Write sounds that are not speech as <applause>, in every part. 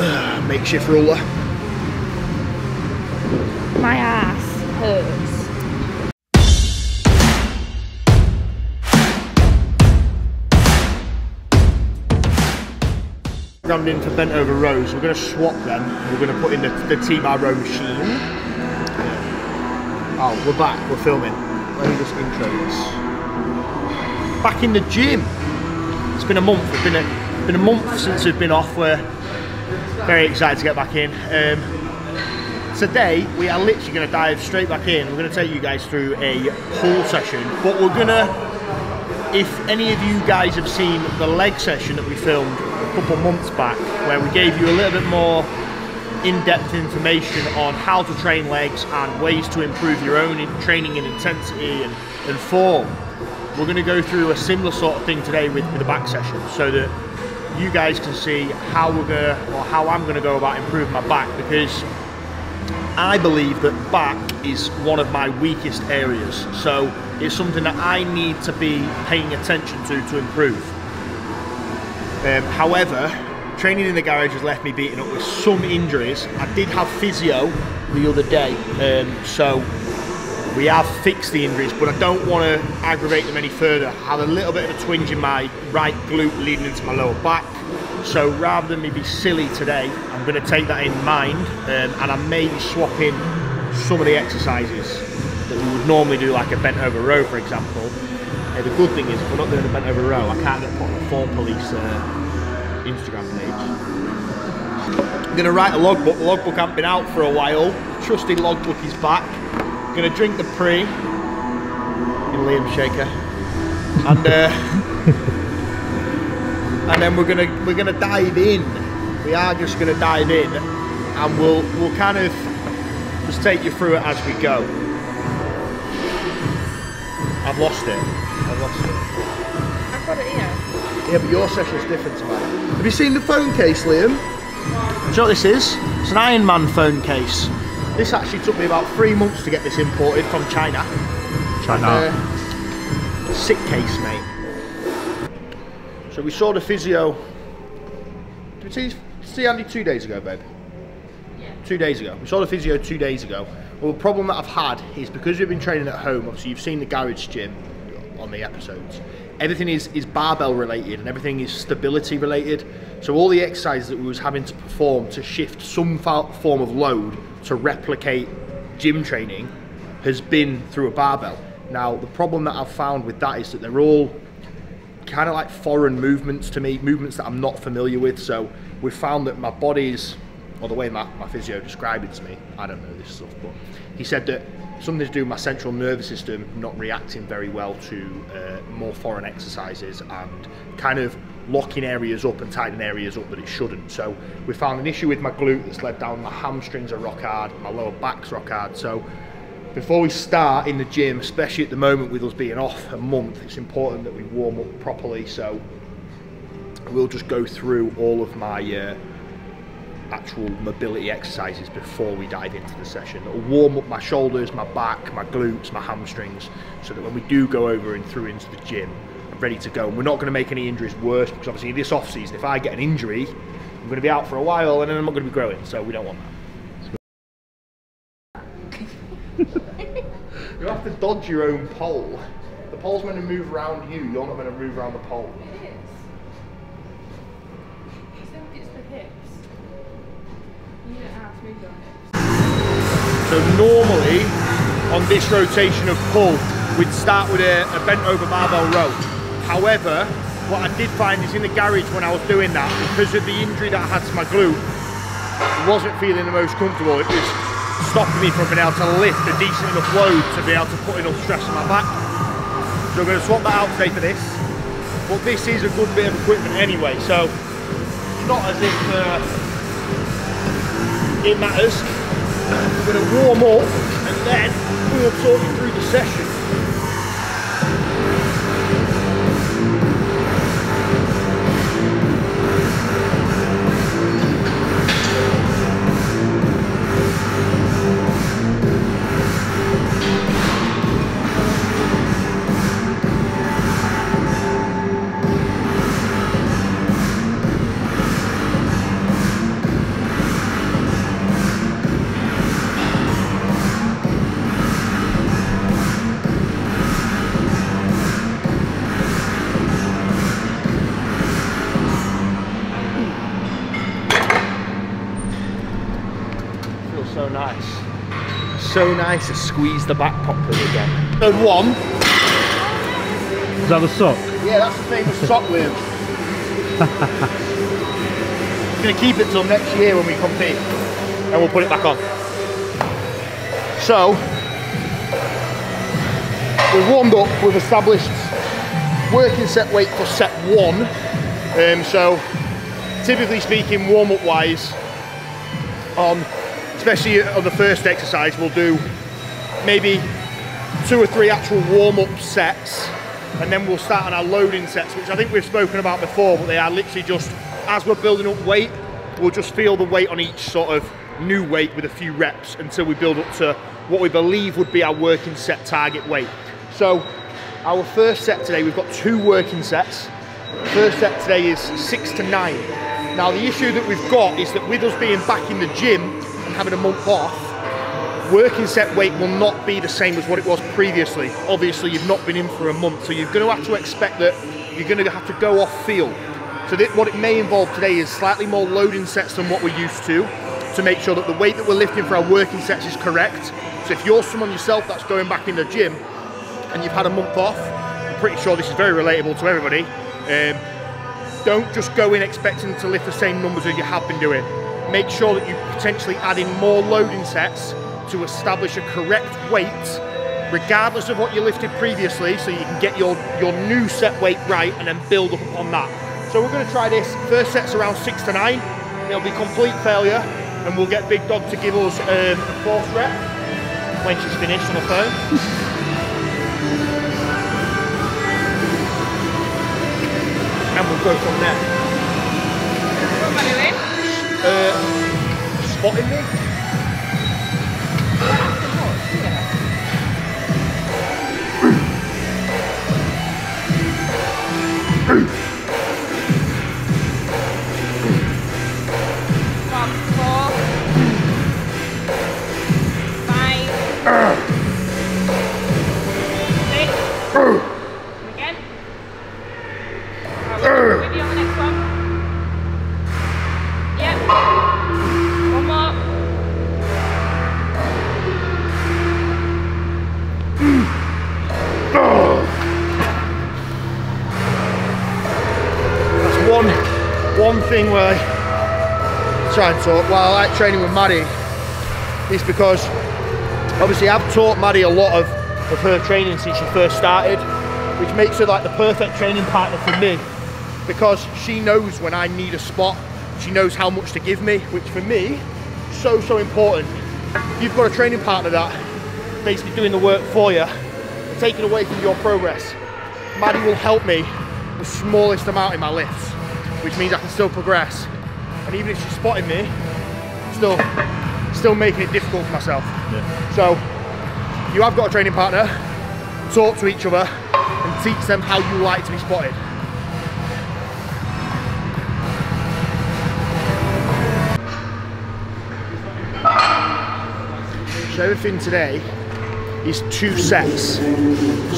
<sighs> makeshift ruler. My ass hurts. Programmed into bent over rows. We're going to swap them. We're going to put in the, the T-bar row machine. Oh, we're back. We're filming. Let me just intro this. Back in the gym. It's been a month. It's been a been a month since we've been off. We're very excited to get back in. Um, today we are literally going to dive straight back in. We're going to take you guys through a pull session, but we're going to. If any of you guys have seen the leg session that we filmed a couple months back, where we gave you a little bit more in-depth information on how to train legs and ways to improve your own in training and intensity and, and form, we're going to go through a similar sort of thing today with, with the back session, so that you guys can see how we're gonna or how I'm gonna go about improving my back because I believe that back is one of my weakest areas. So it's something that I need to be paying attention to to improve. Um, however, training in the garage has left me beaten up with some injuries. I did have physio the other day, um, so we have fixed the injuries, but I don't want to aggravate them any further. I had a little bit of a twinge in my right glute leading into my lower back. So rather than me be silly today, I'm going to take that in mind um, and I may be swapping some of the exercises that we would normally do, like a bent over row, for example. Uh, the good thing is, if we're not doing a bent over row, I can't get put on the Form Police uh, Instagram page. I'm going to write a logbook. The logbook hasn't been out for a while. Trusty logbook is back. We're gonna drink the pre in Liam Shaker, and uh, <laughs> and then we're gonna we're gonna dive in. We are just gonna dive in, and we'll we'll kind of just take you through it as we go. I've lost it. I've lost it. I've got it here. Yeah, but your session's different to mine. Have you seen the phone case, Liam? Do you know what this is? It's an Iron Man phone case. This actually took me about three months to get this imported from China. China. Uh, sick case, mate. So we saw the physio. Did we see, see Andy two days ago, babe? Yeah. Two days ago. We saw the physio two days ago. Well, the problem that I've had is because we've been training at home. Obviously, you've seen the garage gym on the episodes. Everything is, is barbell related and everything is stability related. So all the exercises that we was having to perform to shift some form of load to replicate gym training has been through a barbell. Now the problem that I've found with that is that they're all kind of like foreign movements to me, movements that I'm not familiar with. So we've found that my body's, or the way my, my physio described it to me, I don't know this stuff, but he said that something to do with my central nervous system not reacting very well to uh, more foreign exercises and kind of locking areas up and tightening areas up that it shouldn't. So we found an issue with my glute that's led down my hamstrings are rock hard, my lower back's rock hard. So before we start in the gym, especially at the moment with us being off a month, it's important that we warm up properly. So we'll just go through all of my uh, actual mobility exercises before we dive into the session. It'll warm up my shoulders, my back, my glutes, my hamstrings, so that when we do go over and through into the gym, I'm ready to go. And we're not going to make any injuries worse because obviously this off season, if I get an injury, I'm going to be out for a while and then I'm not going to be growing. So we don't want that. <laughs> you have to dodge your own pole. The pole's meant to move around you. You're not going to move around the pole. It is. It's the hips. You don't have to move your hips. So normally on this rotation of pull, we'd start with a, a bent over barbell row. However, what I did find is in the garage when I was doing that, because of the injury that I had to my glute, I wasn't feeling the most comfortable. It was stopping me from being able to lift a decent enough load to be able to put enough stress on my back. So we're going to swap that out today for this. But this is a good bit of equipment anyway, so it's not as if uh, it matters. We're going to warm up and then we'll talk you through the session. So nice to squeeze the back properly again. Third one. Is that the sock? Yeah, that's the famous sock Liam. <laughs> Gonna keep it till next year when we compete. And we'll put it back on. So, we've warmed up, we've established working set weight for set one. Um, so, typically speaking, warm up wise, on especially on the first exercise, we'll do maybe two or three actual warm up sets, and then we'll start on our loading sets, which I think we've spoken about before, but they are literally just as we're building up weight, we'll just feel the weight on each sort of new weight with a few reps until we build up to what we believe would be our working set target weight. So our first set today, we've got two working sets. First set today is six to nine. Now the issue that we've got is that with us being back in the gym having a month off, working set weight will not be the same as what it was previously. Obviously you've not been in for a month, so you're going to have to expect that you're going to have to go off field. So what it may involve today is slightly more loading sets than what we're used to, to make sure that the weight that we're lifting for our working sets is correct. So if you're someone yourself that's going back in the gym and you've had a month off, I'm pretty sure this is very relatable to everybody. Um, don't just go in expecting to lift the same numbers as you have been doing. Make sure that you potentially add in more loading sets to establish a correct weight, regardless of what you lifted previously, so you can get your, your new set weight right and then build up upon that. So we're going to try this. First set's around six to nine. It'll be complete failure, and we'll get Big Dog to give us um, a fourth rep when she's finished on the phone. <laughs> and we'll go from there. What am I doing? Uh, spotting me? Again. On the next one. One where try and talk. Well, I like training with Maddie is because obviously I've taught Maddie a lot of, of her training since she first started, which makes her like the perfect training partner for me because she knows when I need a spot, she knows how much to give me, which for me, so, so important. You've got a training partner that basically doing the work for you, taking away from your progress, Maddie will help me the smallest amount in my lifts, which means I can still progress. And even if she's spotting me, still, still making it difficult for myself. So, you have got a training partner, talk to each other, and teach them how you like to be spotted. So everything today is two sets.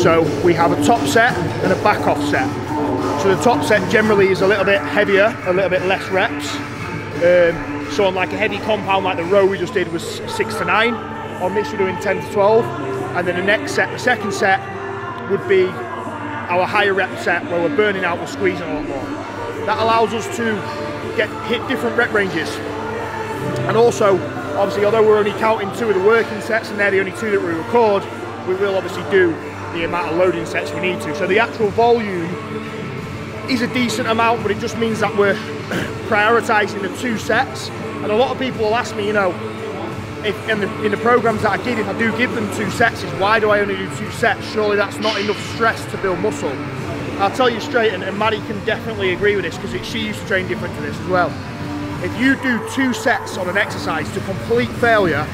So we have a top set and a back off set. So the top set generally is a little bit heavier, a little bit less reps. Um, so on like a heavy compound like the row we just did was six to nine. On this we're doing 10 to 12. And then the next set, the second set would be our higher rep set where we're burning out, we're squeezing a lot more. That allows us to get hit different rep ranges. And also, obviously, although we're only counting two of the working sets and they're the only two that we record, we will obviously do the amount of loading sets we need to. So the actual volume is a decent amount, but it just means that we're <clears throat> prioritizing the two sets. And a lot of people will ask me, you know, if in the, in the programs that I give, if I do give them two sets, is why do I only do two sets? Surely that's not enough stress to build muscle. I'll tell you straight, and, and Maddie can definitely agree with this because she used to train different to this as well. If you do two sets on an exercise to complete failure,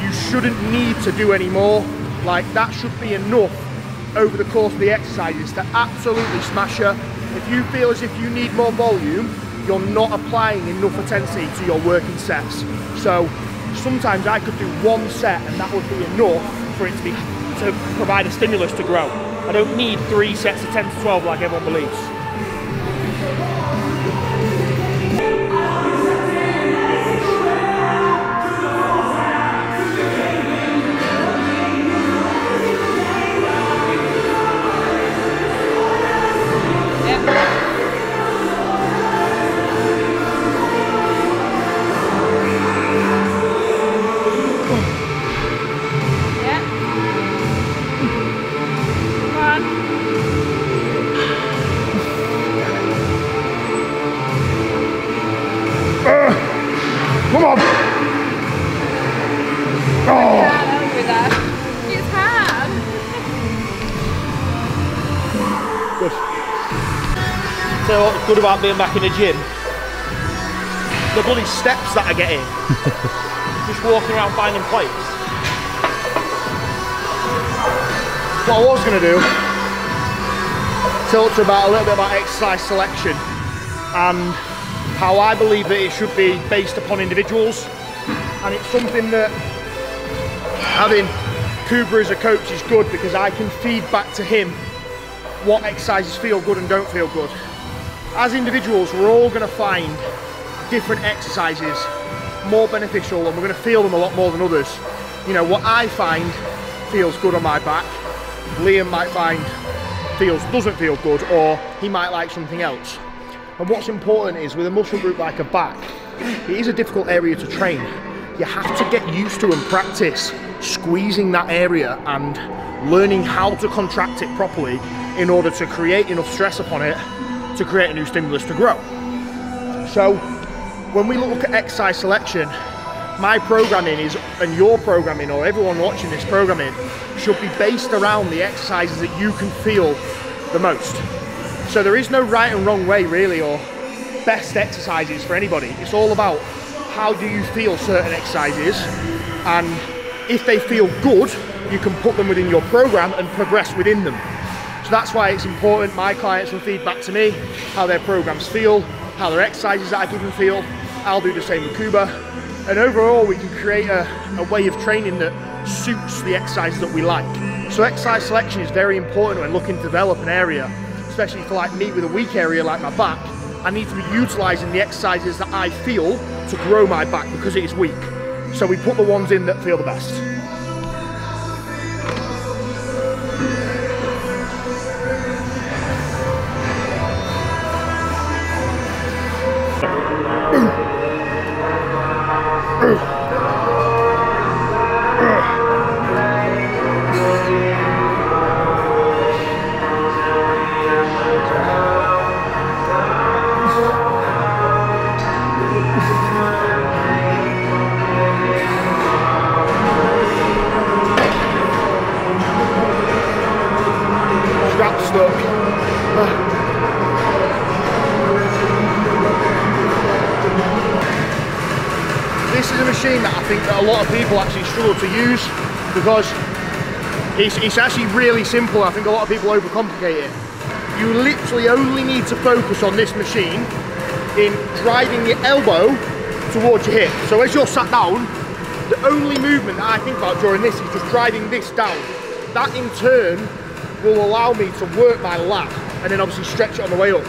you shouldn't need to do any more. Like that should be enough over the course of the exercises to absolutely smash you. If you feel as if you need more volume, you're not applying enough intensity to your working sets. So sometimes I could do one set and that would be enough for it to be to provide a stimulus to grow. I don't need three sets of 10 to 12 like everyone believes. Come on. Oh, oh. Hard over there. It's hard. good. Tell you what's good about being back in the gym. The bloody steps that I get in. <laughs> Just walking around finding plates. What I was going to do, talk to about a little bit about exercise selection and how I believe that it should be based upon individuals. And it's something that having Kuba as a coach is good because I can feed back to him what exercises feel good and don't feel good. As individuals, we're all going to find different exercises more beneficial and we're going to feel them a lot more than others. You know, what I find feels good on my back, Liam might find feels doesn't feel good or he might like something else. And what's important is with a muscle group like a back, it is a difficult area to train. You have to get used to and practice squeezing that area and learning how to contract it properly in order to create enough stress upon it to create a new stimulus to grow. So when we look at exercise selection, my programming is, and your programming, or everyone watching this programming, should be based around the exercises that you can feel the most. So there is no right and wrong way, really, or best exercises for anybody. It's all about how do you feel certain exercises, and if they feel good, you can put them within your program and progress within them. So that's why it's important. My clients will feed back to me how their programs feel, how their exercises that I give them feel. I'll do the same with Kuba. And overall, we can create a, a way of training that suits the exercises that we like. So exercise selection is very important when looking to develop an area, especially for like me with a weak area like my back. I need to be utilizing the exercises that I feel to grow my back because it is weak. So we put the ones in that feel the best. Because it's, it's actually really simple. I think a lot of people overcomplicate it. You literally only need to focus on this machine in driving your elbow towards your hip. So as you're sat down, the only movement that I think about during this is just driving this down. That in turn will allow me to work my lat and then obviously stretch it on the way up.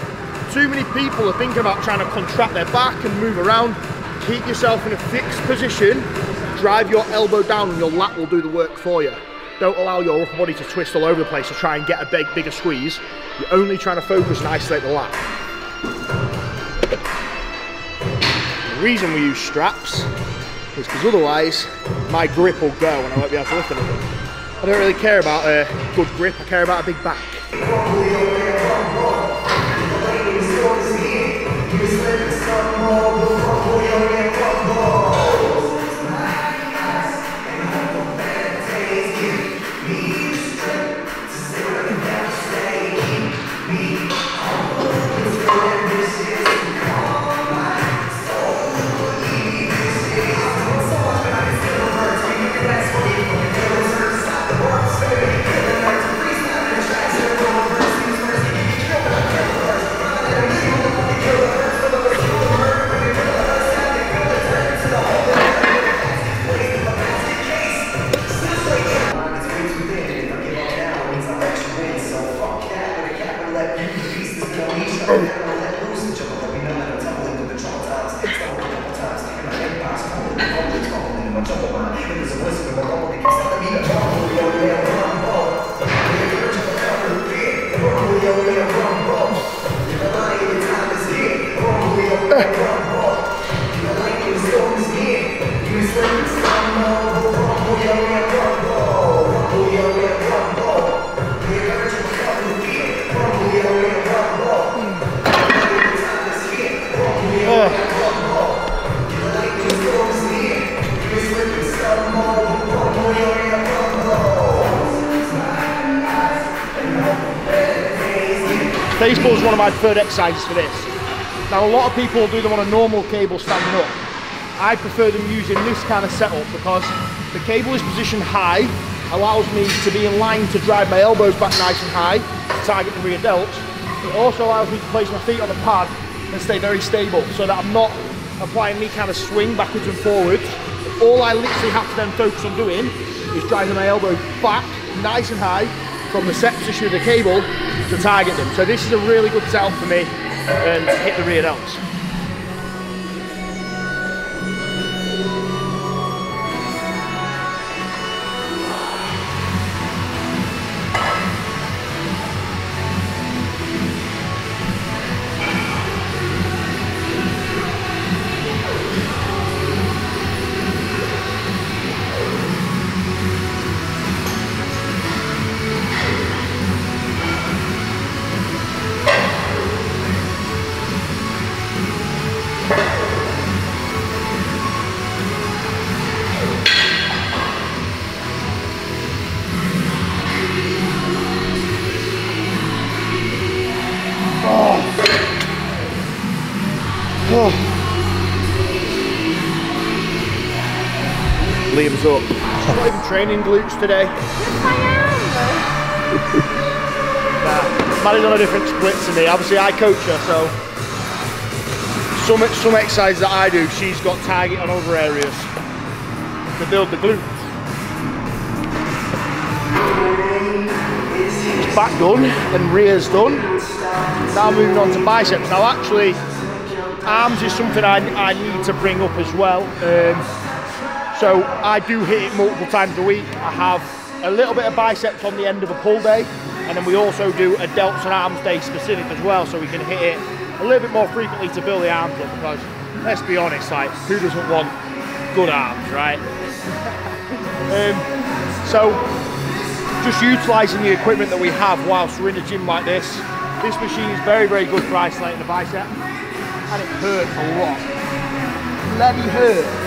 Too many people are thinking about trying to contract their back and move around. Keep yourself in a fixed position, drive your elbow down and your lat will do the work for you. Don't allow your upper body to twist all over the place to try and get a big, bigger squeeze. You're only trying to focus and isolate the lat. The reason we use straps is because otherwise my grip will go and I won't be able to lift anything. I don't really care about a good grip, I care about a big back. My preferred exercises for this. Now a lot of people do them on a normal cable standing up. I prefer them using this kind of setup because the cable is positioned high, allows me to be in line to drive my elbows back nice and high, to target the rear delts. It also allows me to place my feet on the pad and stay very stable so that I'm not applying any kind of swing backwards and forwards. All I literally have to then focus on doing is driving my elbow back nice and high from the set position of the cable to target them. So this is a really good setup for me and hit the rear delts. Liam's up. Not even training glutes today. Nah, Maddie's on a different split to me. Obviously, I coach her, so some some exercises that I do, she's got target on other areas to build the glutes. Back done and rear's done. Now moving on to biceps. Now actually, arms is something I, I need to bring up as well. Um, so I do hit it multiple times a week. I have a little bit of biceps on the end of a pull day, and then we also do a delts and arms day specific as well, so we can hit it a little bit more frequently to build the arms up. Because let's be honest, like who doesn't want good arms, right? <laughs> um, so just utilising the equipment that we have whilst we're in a gym like this. This machine is very, very good for isolating the bicep, and it hurts a lot. Bloody hurt.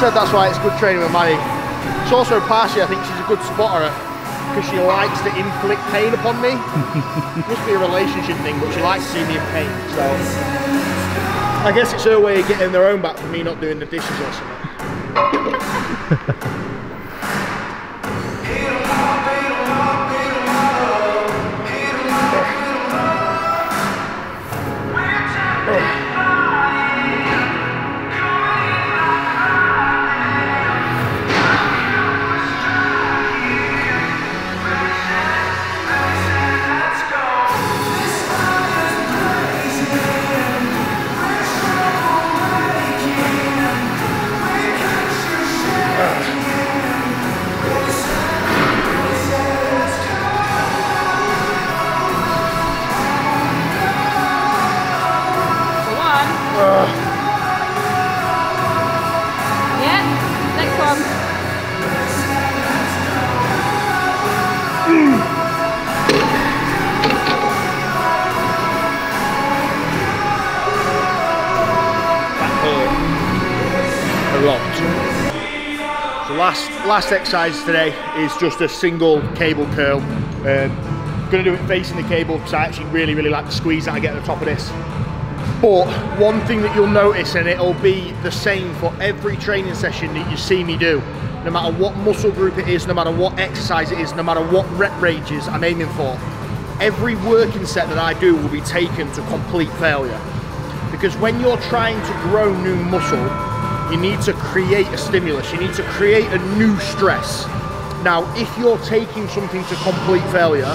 Said that's why it's good training with Maddie. It's also a partially, I think she's a good spotter because she likes to inflict pain upon me. <laughs> Must be a relationship thing, but she likes to see me in pain. So I guess it's her way of getting their own back for me not doing the dishes or something. <laughs> last exercise today is just a single cable curl. Um, gonna do it facing the cable because I actually really really like the squeeze that I get at the top of this. But one thing that you'll notice, and it'll be the same for every training session that you see me do, no matter what muscle group it is, no matter what exercise it is, no matter what rep ranges I'm aiming for, every working set that I do will be taken to complete failure. Because when you're trying to grow new muscle, you need to create a stimulus, you need to create a new stress. Now, if you're taking something to complete failure,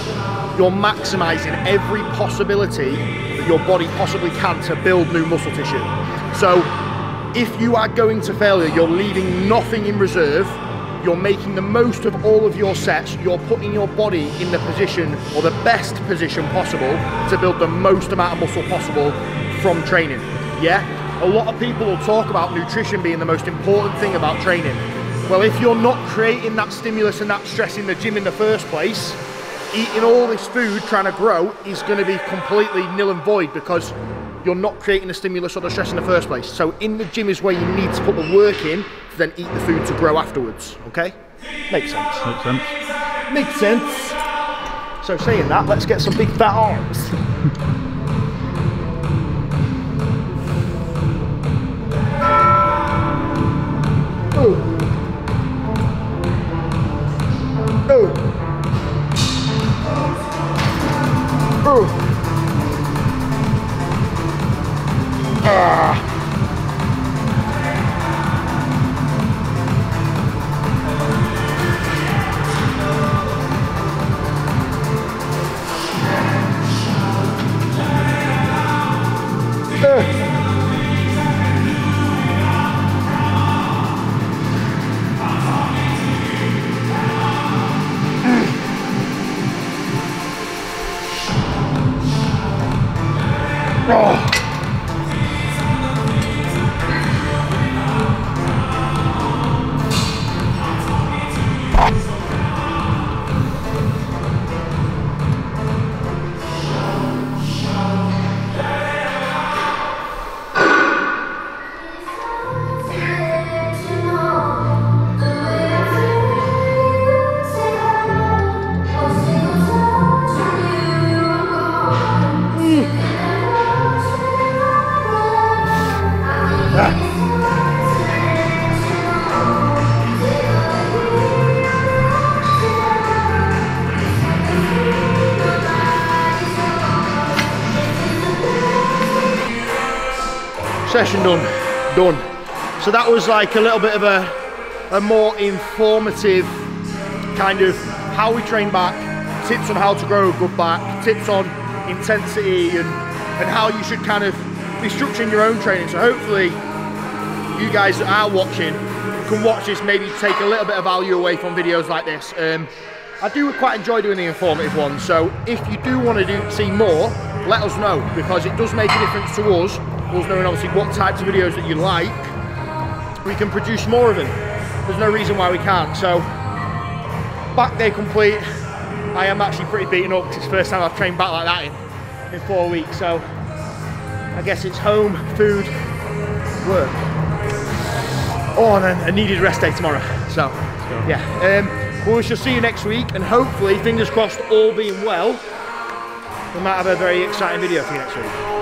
you're maximizing every possibility that your body possibly can to build new muscle tissue. So, if you are going to failure, you're leaving nothing in reserve, you're making the most of all of your sets, you're putting your body in the position or the best position possible to build the most amount of muscle possible from training. Yeah? A lot of people will talk about nutrition being the most important thing about training. Well, if you're not creating that stimulus and that stress in the gym in the first place, eating all this food trying to grow is going to be completely nil and void because you're not creating the stimulus or the stress in the first place. So in the gym is where you need to put the work in to then eat the food to grow afterwards. Okay? Makes sense. Makes sense. Makes sense. So saying that, let's get some big fat arms. <laughs> Oh. Oh. Ah. Session done. Done. So that was like a little bit of a, a more informative kind of how we train back, tips on how to grow a good back, tips on intensity and, and how you should kind of be structuring your own training. So hopefully you guys that are watching can watch this, maybe take a little bit of value away from videos like this. Um, I do quite enjoy doing the informative ones, so if you do want to do, see more, let us know, because it does make a difference to us, us knowing obviously what types of videos that you like, we can produce more of them. There's no reason why we can't. So, back day complete. I am actually pretty beaten up, it's the first time I've trained back like that in, in four weeks, so I guess it's home, food, work. Oh, and then a needed rest day tomorrow. So, yeah. Um, well, we shall see you next week, and hopefully, fingers crossed, all being well, we might have a very exciting video for you next week.